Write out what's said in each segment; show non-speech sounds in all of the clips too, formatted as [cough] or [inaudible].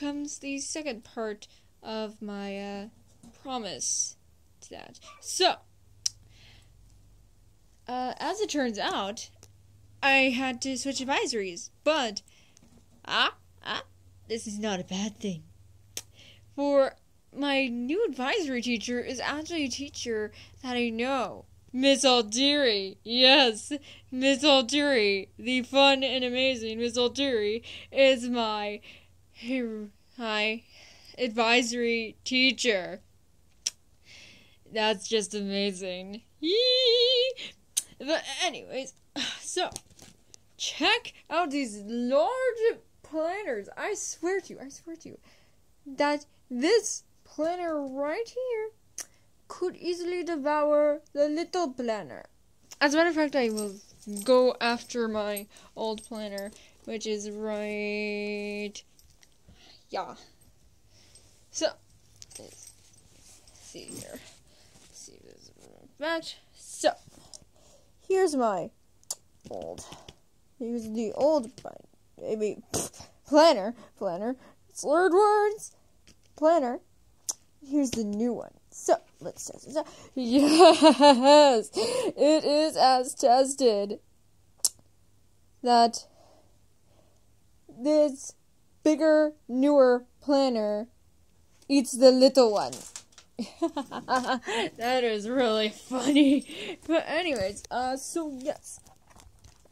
comes the second part of my uh, promise to that. So, uh, as it turns out, I had to switch advisories, but ah, ah, this is not a bad thing. For my new advisory teacher is actually a teacher that I know. Miss Aldiri. Yes, Miss Aldiri. The fun and amazing Miss Aldiri is my my advisory teacher. That's just amazing. Yee! But anyways, so check out these large planners. I swear to you, I swear to you, that this planner right here could easily devour the little planner. As a matter of fact, I will go after my old planner, which is right. Yeah. So, let's see here. Let's see if this is match. So, here's my old. Here's the old, maybe planner, planner, slurred words, planner. Here's the new one. So let's test it out. Yes, it is as tested that this bigger, newer planner eats the little one. [laughs] that is really funny. But anyways, uh, so yes.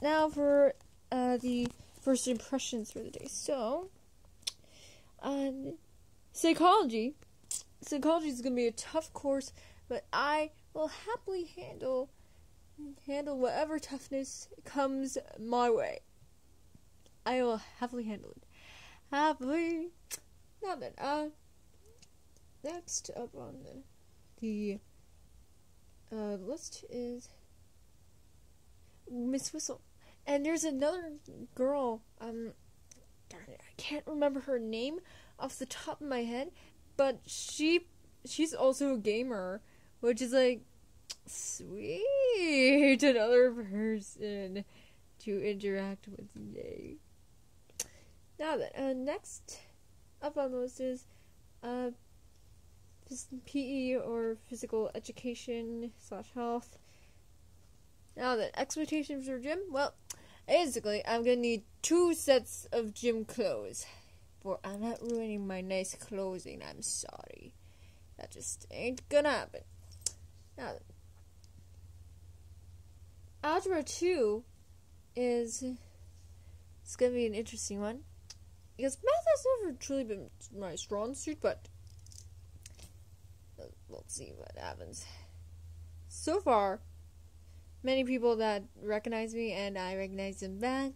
Now for uh the first impressions for the day. So, um, psychology psychology is going to be a tough course, but I will happily handle handle whatever toughness comes my way. I will happily handle it. Happily. Now then, uh, next up on the the uh, list is Miss Whistle, and there's another girl. Um, darn it, I can't remember her name off the top of my head, but she she's also a gamer, which is like sweet [laughs] another person to interact with today. Now then, uh, next up on the list is uh, PE or physical education slash health. Now then, expectations for gym. Well, basically, I'm gonna need two sets of gym clothes. For I'm not ruining my nice clothing. I'm sorry. That just ain't gonna happen. Now, Algebra 2 is it's gonna be an interesting one because math has never truly been my strong suit, but we'll see what happens. So far, many people that recognize me and I recognize them back.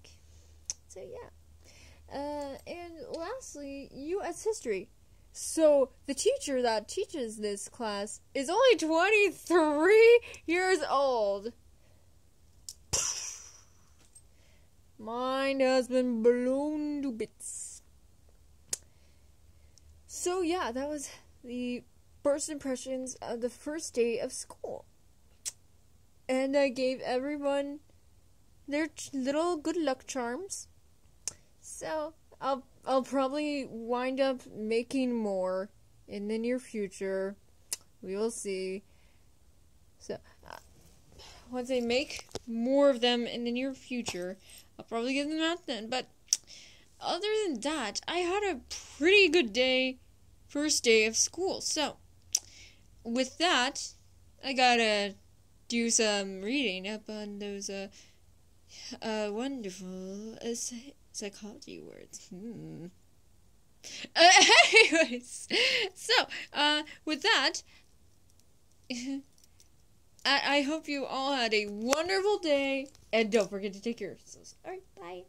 So yeah. Uh, and lastly, U.S. history. So the teacher that teaches this class is only 23 years old. Mine has been blown to bits. So yeah, that was the first impressions of the first day of school. And I gave everyone their little good luck charms. So I'll I'll probably wind up making more in the near future. We will see. So uh, once I make more of them in the near future, I'll probably give them out then. But other than that, I had a pretty good day, first day of school. So with that, I gotta do some reading up on those uh, uh wonderful psychology words. Hmm. Uh, [laughs] anyways, so uh, with that, [laughs] I, I hope you all had a wonderful day, and don't forget to take care of yourselves. All right, bye.